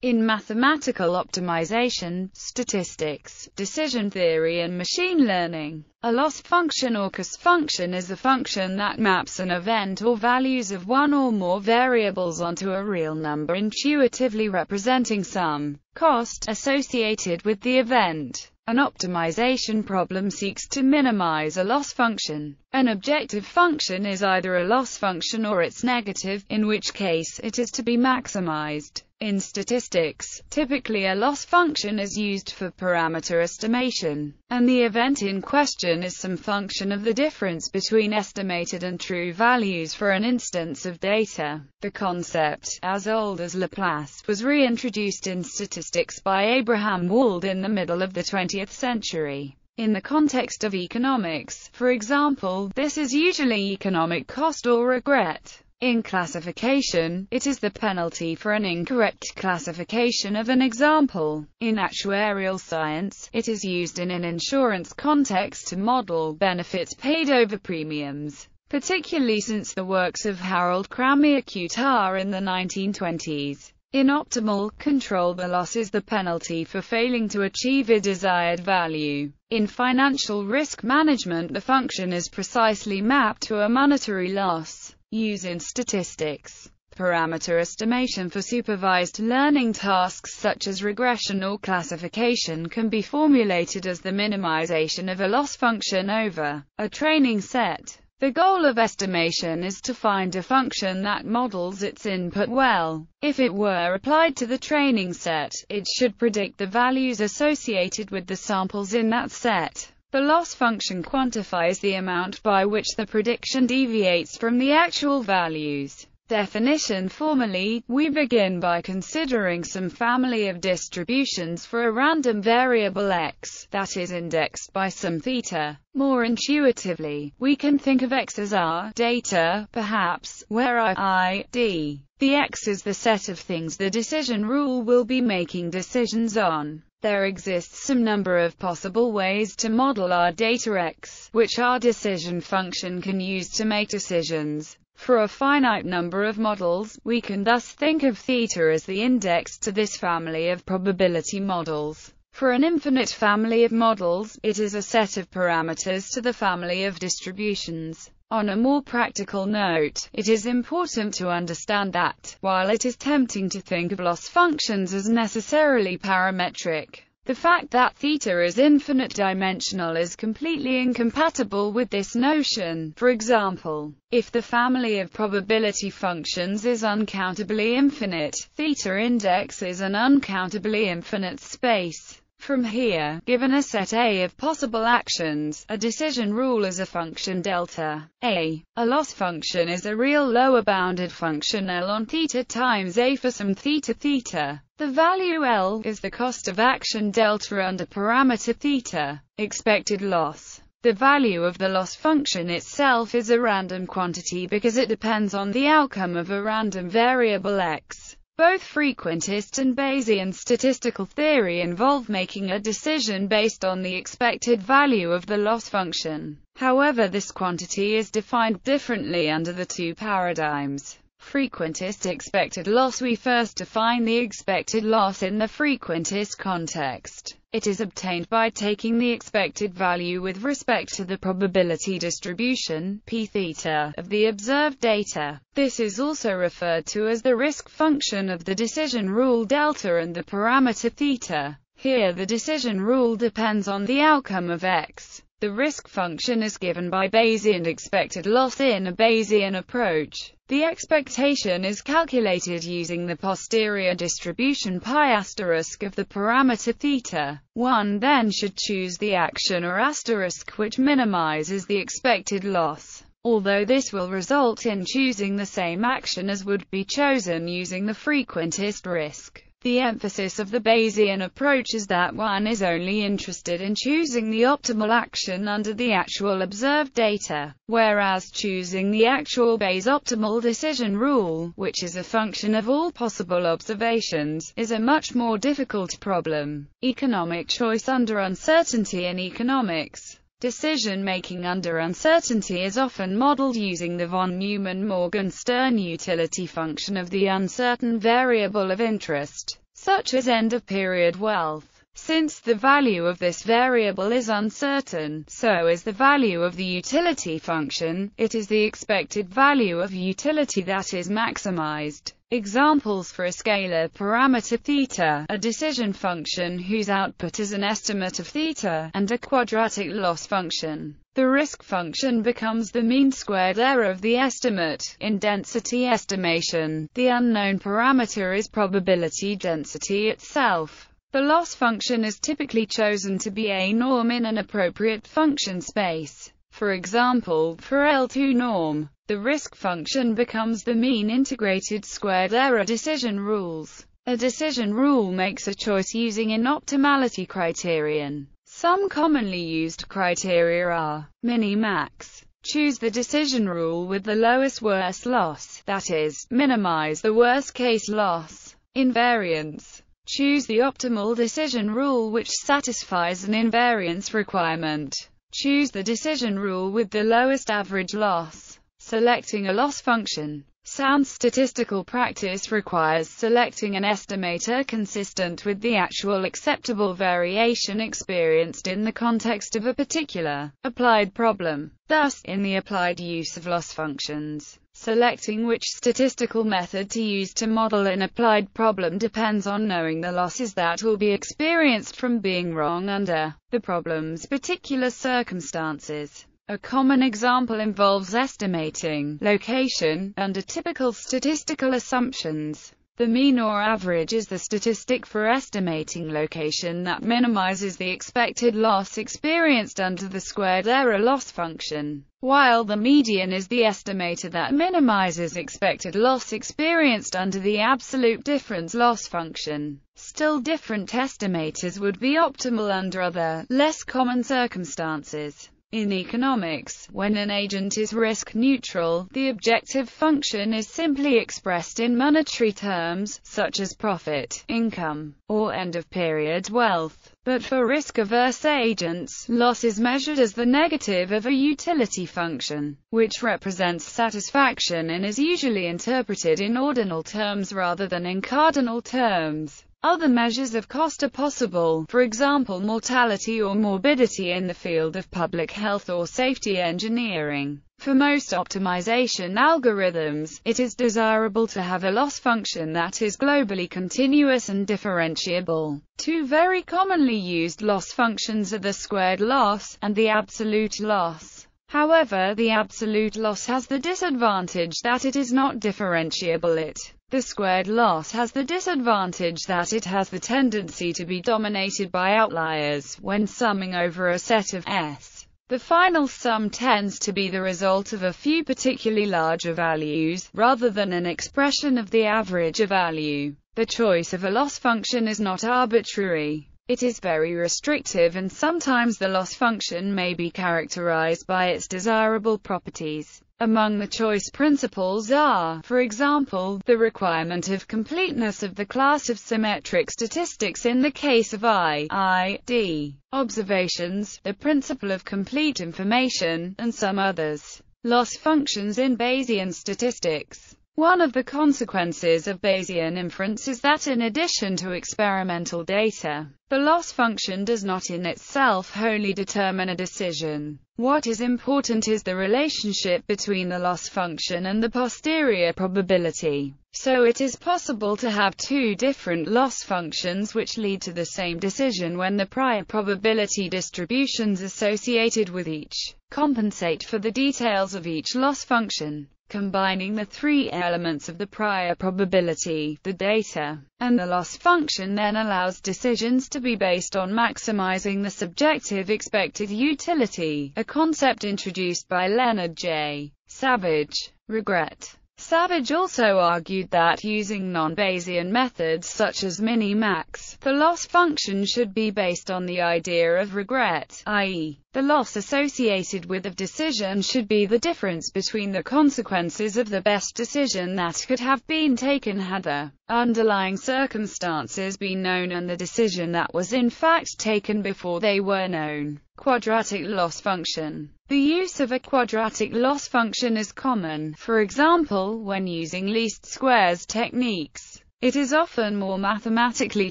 In mathematical optimization, statistics, decision theory and machine learning, a loss function or cost function is a function that maps an event or values of one or more variables onto a real number intuitively representing some cost associated with the event. An optimization problem seeks to minimize a loss function. An objective function is either a loss function or its negative, in which case it is to be maximized. In statistics, typically a loss function is used for parameter estimation, and the event in question is some function of the difference between estimated and true values for an instance of data. The concept, as old as Laplace, was reintroduced in statistics by Abraham Wald in the middle of the 20th century. In the context of economics, for example, this is usually economic cost or regret. In classification, it is the penalty for an incorrect classification of an example. In actuarial science, it is used in an insurance context to model benefits paid over premiums, particularly since the works of Harold Kramayer-Kutar in the 1920s. In optimal control the loss is the penalty for failing to achieve a desired value. In financial risk management the function is precisely mapped to a monetary loss. Use in statistics. Parameter estimation for supervised learning tasks such as regression or classification can be formulated as the minimization of a loss function over a training set. The goal of estimation is to find a function that models its input well. If it were applied to the training set, it should predict the values associated with the samples in that set. The loss function quantifies the amount by which the prediction deviates from the actual values. Definition Formally, we begin by considering some family of distributions for a random variable x, that is indexed by some theta. More intuitively, we can think of x as our data, perhaps, where i, i, d. The x is the set of things the decision rule will be making decisions on. There exists some number of possible ways to model our data X, which our decision function can use to make decisions. For a finite number of models, we can thus think of theta as the index to this family of probability models. For an infinite family of models, it is a set of parameters to the family of distributions. On a more practical note, it is important to understand that, while it is tempting to think of loss functions as necessarily parametric, the fact that theta is infinite dimensional is completely incompatible with this notion. For example, if the family of probability functions is uncountably infinite, theta index is an uncountably infinite space. From here, given a set A of possible actions, a decision rule is a function delta A. A loss function is a real lower bounded function L on theta times A for some theta theta. The value L is the cost of action delta under parameter theta. Expected loss. The value of the loss function itself is a random quantity because it depends on the outcome of a random variable x. Both frequentist and Bayesian statistical theory involve making a decision based on the expected value of the loss function. However this quantity is defined differently under the two paradigms. Frequentist expected loss We first define the expected loss in the frequentist context. It is obtained by taking the expected value with respect to the probability distribution p theta of the observed data. This is also referred to as the risk function of the decision rule delta and the parameter theta. Here the decision rule depends on the outcome of x. The risk function is given by Bayesian expected loss in a Bayesian approach. The expectation is calculated using the posterior distribution pi asterisk of the parameter theta. One then should choose the action or asterisk which minimizes the expected loss although this will result in choosing the same action as would be chosen using the frequentist risk. The emphasis of the Bayesian approach is that one is only interested in choosing the optimal action under the actual observed data, whereas choosing the actual Bayes optimal decision rule, which is a function of all possible observations, is a much more difficult problem. Economic choice under uncertainty in economics Decision-making under uncertainty is often modeled using the von Neumann-Morgenstern utility function of the uncertain variable of interest. such as end-of-period wealth. Since the value of this variable is uncertain, so is the value of the utility function, it is the expected value of utility that is maximized. Examples for a scalar parameter theta, a decision function whose output is an estimate of theta, and a quadratic loss function. The risk function becomes the mean squared error of the estimate. In density estimation, the unknown parameter is probability density itself. The loss function is typically chosen to be a norm in an appropriate function space. For example, for L2 norm, the risk function becomes the mean integrated squared error decision rules. A decision rule makes a choice using an optimality criterion. Some commonly used criteria are min-max. Choose the decision rule with the lowest worst loss, that is, minimize the worst case loss. Invariance. Choose the optimal decision rule which satisfies an invariance requirement. Choose the decision rule with the lowest average loss. Selecting a loss function. Sound statistical practice requires selecting an estimator consistent with the actual acceptable variation experienced in the context of a particular applied problem. Thus, in the applied use of loss functions, selecting which statistical method to use to model an applied problem depends on knowing the losses that will be experienced from being wrong under the problem's particular circumstances. A common example involves estimating location under typical statistical assumptions. The mean or average is the statistic for estimating location that minimizes the expected loss experienced under the squared error loss function, while the median is the estimator that minimizes expected loss experienced under the absolute difference loss function. Still different estimators would be optimal under other, less common circumstances. In economics, when an agent is risk-neutral, the objective function is simply expressed in monetary terms, such as profit, income, or end-of-period wealth. But for risk-averse agents, loss is measured as the negative of a utility function, which represents satisfaction and is usually interpreted in ordinal terms rather than in cardinal terms. Other measures of cost are possible, for example mortality or morbidity in the field of public health or safety engineering. For most optimization algorithms, it is desirable to have a loss function that is globally continuous and differentiable. Two very commonly used loss functions are the squared loss, and the absolute loss. However, the absolute loss has the disadvantage that it is not differentiable it the squared loss has the disadvantage that it has the tendency to be dominated by outliers when summing over a set of S. The final sum tends to be the result of a few particularly larger values, rather than an expression of the average of value. The choice of a loss function is not arbitrary. It is very restrictive and sometimes the loss function may be characterized by its desirable properties. Among the choice principles are, for example, the requirement of completeness of the class of symmetric statistics in the case of I, I, D, observations, the principle of complete information, and some others. Loss functions in Bayesian statistics one of the consequences of Bayesian inference is that in addition to experimental data, the loss function does not in itself wholly determine a decision. What is important is the relationship between the loss function and the posterior probability. So it is possible to have two different loss functions which lead to the same decision when the prior probability distributions associated with each compensate for the details of each loss function combining the three elements of the prior probability, the data, and the loss function then allows decisions to be based on maximizing the subjective expected utility, a concept introduced by Leonard J. Savage. Regret Savage also argued that using non-Bayesian methods such as min-max, the loss function should be based on the idea of regret, i.e., the loss associated with a decision should be the difference between the consequences of the best decision that could have been taken had the underlying circumstances been known and the decision that was in fact taken before they were known. Quadratic loss function The use of a quadratic loss function is common, for example, when using least squares techniques. It is often more mathematically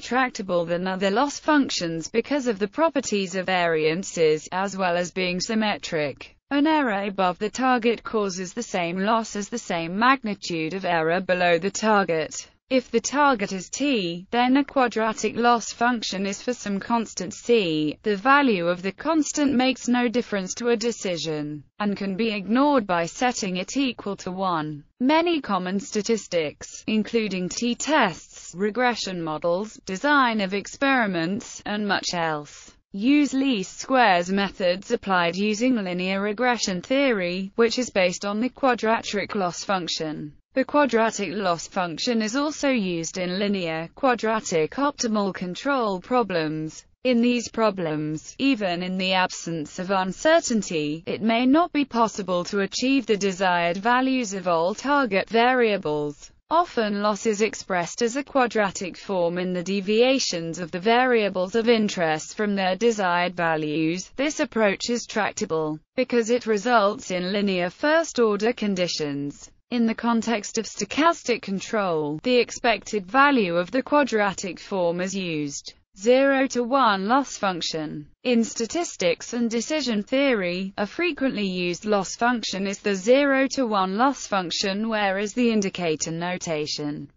tractable than other loss functions because of the properties of variances, as well as being symmetric. An error above the target causes the same loss as the same magnitude of error below the target. If the target is t, then a quadratic loss function is for some constant c. The value of the constant makes no difference to a decision, and can be ignored by setting it equal to 1. Many common statistics, including t-tests, regression models, design of experiments, and much else, use least squares methods applied using linear regression theory, which is based on the quadratic loss function. The quadratic loss function is also used in linear, quadratic optimal control problems. In these problems, even in the absence of uncertainty, it may not be possible to achieve the desired values of all target variables. Often loss is expressed as a quadratic form in the deviations of the variables of interest from their desired values. This approach is tractable, because it results in linear first-order conditions. In the context of stochastic control, the expected value of the quadratic form is used. 0 to 1 loss function. In statistics and decision theory, a frequently used loss function is the 0 to 1 loss function whereas the indicator notation